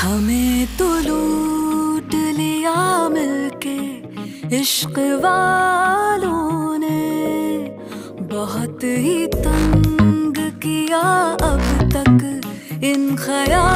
हमें तो लूट लिया मिलके इश्क वालों ने। बहुत ही तंग किया अब तक इन खया